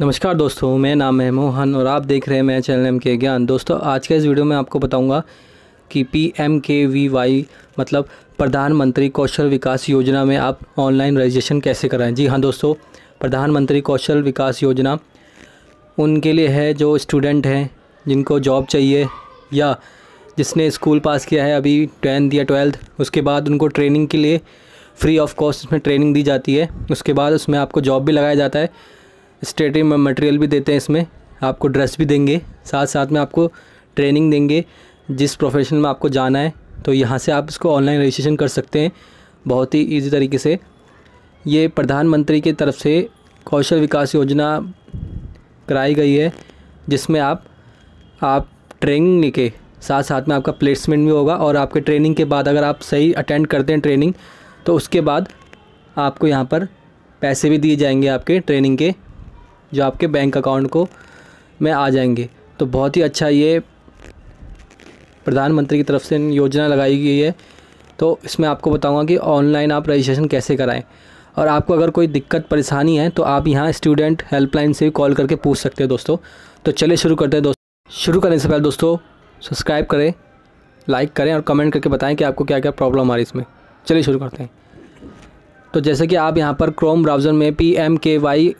नमस्कार दोस्तों मैं नाम है मोहन और आप देख रहे हैं मेरा चैनल एम के ज्ञान। दोस्तों, आज के इस वीडियो में आपको बताऊँगा कि P M K V Y मतलब प्रधानमंत्री कौशल विकास योजना में आप ऑनलाइन रजिस्ट्रेशन कैसे कराएँ। जी हाँ दोस्तों, प्रधानमंत्री कौशल विकास योजना उनके लिए है जो स्टूडेंट हैं, जिनको जॉब चाहिए या जिसने स्कूल पास किया है अभी टेंथ या ट्वेल्थ, उसके बाद उनको ट्रेनिंग के लिए फ्री ऑफ़ कॉस्ट उसमें ट्रेनिंग दी जाती है। उसके बाद उसमें आपको जॉब भी लगाया जाता है। स्टेटिंग मटेरियल भी देते हैं इसमें। आपको ड्रेस भी देंगे। साथ साथ में आपको ट्रेनिंग देंगे। जिस प्रोफेशन में आपको जाना है तो यहाँ से आप इसको ऑनलाइन रजिस्ट्रेशन कर सकते हैं। बहुत ही ईजी तरीके से। ये प्रधानमंत्री की तरफ़ से कौशल विकास योजना कराई गई है, जिसमें आप आप ट्रेनिंग लेके साथ साथ में आपका प्लेसमेंट भी होगा और आपके ट्रेनिंग के बाद अगर आप सही अटेंड करते हैं ट्रेनिंग तो उसके बाद आपको यहाँ पर पैसे भी दिए जाएँगे आपके ट्रेनिंग के। जो आपके बैंक अकाउंट को में आ जाएँगे। तो बहुत ही अच्छा ये प्रधानमंत्री की तरफ़ से योजना लगाई गई है। तो इसमें आपको बताऊँगा कि ऑनलाइन आप रजिस्ट्रेशन कैसे कराएँ। और आपको अगर कोई दिक्कत, परेशानी है तो आप यहाँ स्टूडेंट हेल्पलाइन से भी कॉल करके पूछ सकते हैं दोस्तों। तो चलिए शुरू करते हैं दोस्तों। शुरू करने से पहले दोस्तों सब्सक्राइब करें लाइक करें और कमेंट करके बताएँ कि आपको क्या क्या प्रॉब्लम आ रही इसमें। चलिए शुरू करते हैं। तो जैसे कि आप यहाँ पर क्रोम ब्राउज़र में P M K Y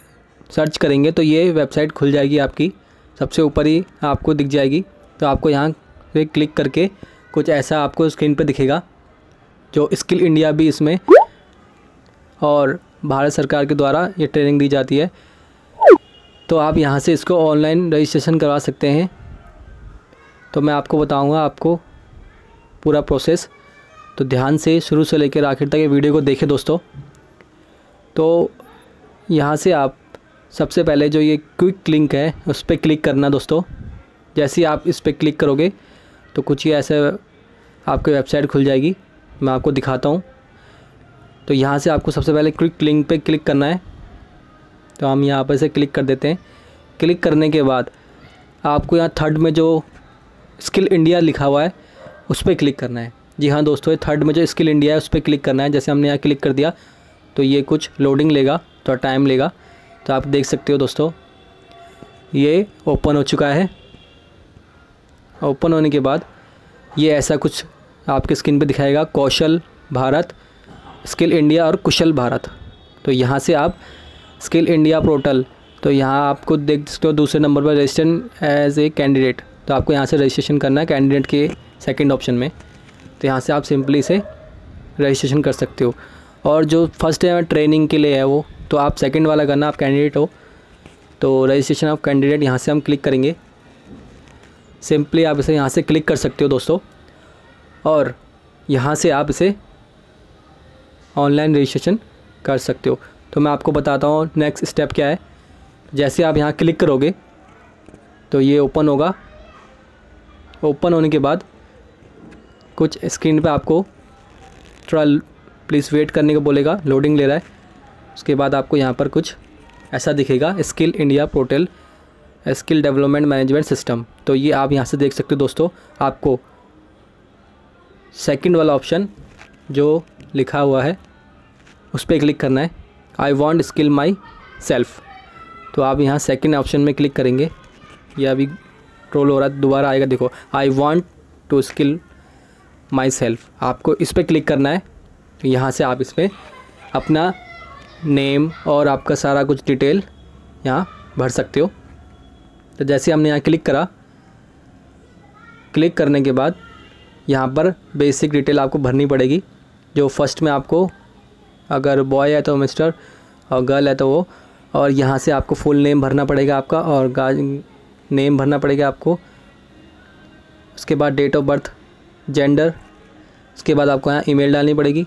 search करेंगे तो ये वेबसाइट खुल जाएगी आपकी। सबसे ऊपर ही आपको दिख जाएगी। तो आपको यहाँ पे क्लिक करके कुछ ऐसा आपको स्क्रीन पर दिखेगा, जो स्किल इंडिया भी इसमें और भारत सरकार के द्वारा ये ट्रेनिंग दी जाती है। तो आप यहाँ से इसको ऑनलाइन रजिस्ट्रेशन करवा सकते हैं। तो मैं आपको बताऊँगा आपको पूरा प्रोसेस। तो ध्यान से शुरू से लेकर आखिर तक ये वीडियो को देखें दोस्तों। तो यहाँ से आप सबसे पहले जो ये क्विक लिंक है, उस पर क्लिक करना दोस्तों। जैसे ही आप इस पर क्लिक करोगे तो कुछ ही ऐसे आपकी वेबसाइट खुल जाएगी। मैं आपको दिखाता हूँ। तो यहाँ से आपको सबसे पहले क्विक लिंक पे क्लिक करना है। तो हम यहाँ पर से क्लिक कर देते हैं। क्लिक करने के बाद आपको यहाँ थर्ड में जो स्किल इंडिया लिखा हुआ है, उस पर क्लिक करना है। जी हाँ दोस्तों थर्ड में जो स्किल इंडिया है, उस पर क्लिक करना है। जैसे हमने यहाँ क्लिक कर दिया तो ये कुछ लोडिंग लेगा, थोड़ा टाइम लेगा। तो आप देख सकते हो दोस्तों, ये ओपन हो चुका है। ओपन होने के बाद ये ऐसा कुछ आपके स्क्रीन पे दिखाएगा, कौशल भारत, स्किल इंडिया और कुशल भारत। तो यहाँ से आप स्किल इंडिया पोर्टल तो यहाँ आपको देख सकते हो दूसरे नंबर पर रजिस्ट्रेशन एज ए कैंडिडेट। तो आपको यहाँ से रजिस्ट्रेशन करना है कैंडिडेट के सेकंड ऑप्शन में। तो यहाँ से आप सिंपली से रजिस्ट्रेशन कर सकते हो। और जो फ़र्स्ट है, ट्रेनिंग के लिए है वो। तो आप सेकंड वाला करना, आप कैंडिडेट हो। तो रजिस्ट्रेशन ऑफ़ कैंडिडेट यहाँ से हम क्लिक करेंगे। सिंपली आप इसे यहाँ से क्लिक कर सकते हो दोस्तों। और यहाँ से आप इसे ऑनलाइन रजिस्ट्रेशन कर सकते हो। तो मैं आपको बताता हूँ नेक्स्ट स्टेप क्या है। जैसे आप यहाँ क्लिक करोगे तो ये ओपन होगा। ओपन होने के बाद कुछ स्क्रीन पे आपको थोड़ा प्लीज़ वेट करने को बोलेगा। लोडिंग ले रहा है। उसके बाद आपको यहाँ पर कुछ ऐसा दिखेगा, skill India portal, skill development management system. तो ये आप यहाँ से देख सकते हो दोस्तों, आपको सेकंड वाला ऑप्शन जो लिखा हुआ है, उस पर क्लिक करना है। I want skill myself तो आप यहाँ सेकंड ऑप्शन में क्लिक करेंगे। ये अभी रोल हो रहा है, दोबारा आएगा। देखो I want to skill myself आपको इस पर क्लिक करना है। यहाँ से आप इसमें अपना नेम और आपका सारा कुछ डिटेल यहाँ भर सकते हो। तो जैसे हमने यहाँ क्लिक करा क्लिक करने के बाद यहाँ पर बेसिक डिटेल आपको भरनी पड़ेगी, जो फ़र्स्ट में आपको अगर बॉय है तो मिस्टर और गर्ल है तो वो, और यहाँ से आपको फुल नेम भरना पड़ेगा आपका, और गाज नेम भरना पड़ेगा आपको। उसके बाद डेट ऑफ़ बर्थ जेंडर उसके बाद आपको यहाँ ईमेल डालनी पड़ेगी।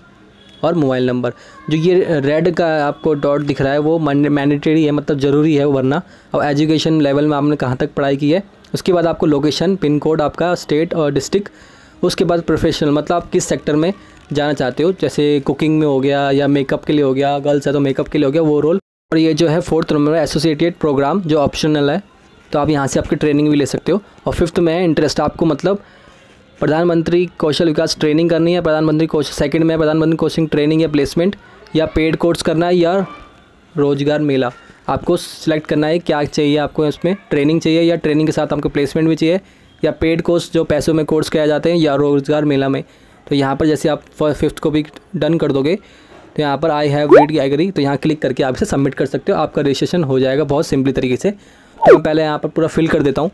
और मोबाइल नंबर। जो ये रेड का आपको डॉट दिख रहा है, वो मैंडेटरी है मतलब ज़रूरी है वो भरना और एजुकेशन लेवल में आपने कहाँ तक पढ़ाई की है? उसके बाद आपको लोकेशन पिन कोड आपका स्टेट और डिस्ट्रिक्ट उसके बाद प्रोफेशनल मतलब आप किस सेक्टर में जाना चाहते हो? जैसे कुकिंग में हो गया या मेकअप के लिए हो गया गर्ल्स है तो मेकअप के लिए हो गया, वो रोल और ये जो है फोर्थ नंबर एसोसिएटेड प्रोग्राम जो ऑप्शनल है तो आप यहाँ से आपकी ट्रेनिंग भी ले सकते हो। और फिफ्थ में इंटरेस्ट आपको मतलब प्रधानमंत्री कौशल विकास ट्रेनिंग करनी है, प्रधानमंत्री कौशल सेकंड में प्रधानमंत्री कोचिंग ट्रेनिंग या प्लेसमेंट या पेड कोर्स करना है या रोज़गार मेला। आपको सिलेक्ट करना है क्या चाहिए आपको इसमें ट्रेनिंग चाहिए या ट्रेनिंग के साथ आपको प्लेसमेंट भी चाहिए? या पेड कोर्स जो पैसों में कोर्स किया जाते हैं या रोज़गार मेला में? तो यहाँ पर जैसे आप फिफ्थ को भी डन कर दोगे तो यहाँ पर आई हैव रीड एग्री तो यहाँ क्लिक करके आप इसे सबमिट कर सकते हो। आपका रजिस्ट्रेशन हो जाएगा बहुत सिंपली तरीके से। तो मैं पहले यहाँ पर पूरा फिल कर देता हूँ,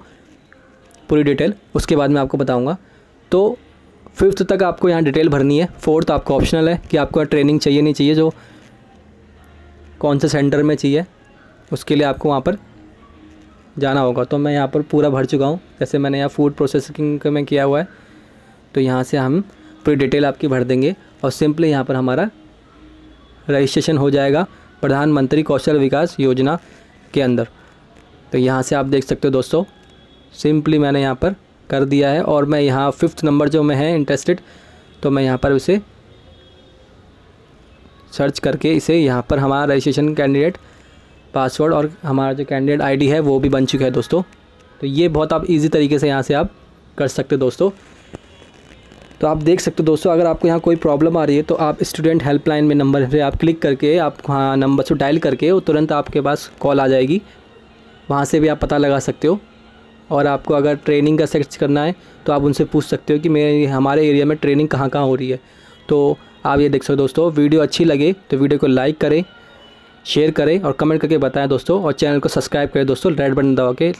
पूरी डिटेल उसके बाद मैं आपको बताऊँगा। तो फिफ्थ तक आपको यहाँ डिटेल भरनी है। फोर्थ आपको ऑप्शनल है कि आपको ट्रेनिंग चाहिए, नहीं चाहिए, जो कौन से सेंटर में चाहिए, उसके लिए आपको वहाँ पर जाना होगा। तो मैं यहाँ पर पूरा भर चुका हूँ। जैसे मैंने यहाँ फ़ूड प्रोसेसिंग में किया हुआ है तो यहाँ से हम पूरी डिटेल आपकी भर देंगे और सिंपली यहाँ पर हमारा रजिस्ट्रेशन हो जाएगा प्रधानमंत्री कौशल विकास योजना के अंदर। तो यहाँ से आप देख सकते हो दोस्तों सिंपली मैंने यहाँ पर कर दिया है और मैं यहाँ फिफ्थ नंबर जो मैं है इंटरेस्टेड तो मैं यहाँ पर इसे सर्च करके इसे यहाँ पर हमारा रजिस्ट्रेशन कैंडिडेट पासवर्ड और हमारा जो कैंडिडेट आईडी है वो भी बन चुका है दोस्तों। तो ये बहुत आप इजी तरीके से यहाँ से आप कर सकते हो दोस्तों। तो आप देख सकते हो दोस्तों, अगर आपको यहाँ कोई प्रॉब्लम आ रही है तो आप स्टूडेंट हेल्पलाइन में नंबर पे आप क्लिक करके, आप वहाँ नंबर से डायल करके वो तुरंत आपके पास कॉल आ जाएगी। वहाँ से भी आप पता लगा सकते हो। और आपको अगर ट्रेनिंग का सर्च करना है तो आप उनसे पूछ सकते हो कि मेरे, हमारे एरिया में ट्रेनिंग कहाँ कहाँ हो रही है। तो आप ये देख सकते हो दोस्तों वीडियो अच्छी लगे तो वीडियो को लाइक करें शेयर करें और कमेंट करके बताएँ दोस्तों और चैनल को सब्सक्राइब करें दोस्तों रेड बटन दबा के